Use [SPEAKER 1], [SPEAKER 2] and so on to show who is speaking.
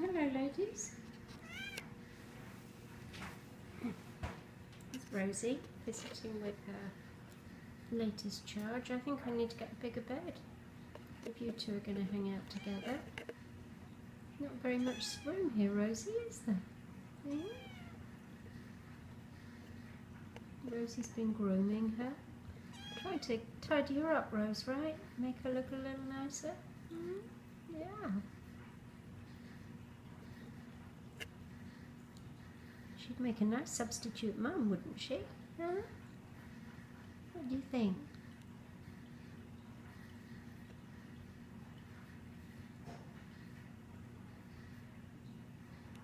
[SPEAKER 1] Hello, ladies. It's Rosie visiting with her latest charge. I think I need to get a bigger bed. If you two are going to hang out together. Not very much room here, Rosie, is there? Hmm? Rosie's been grooming her. Trying to tidy her up, Rose, right? Make her look a little nicer. Mm? Yeah. She'd make a nice substitute mum, wouldn't she? Huh? What do you think?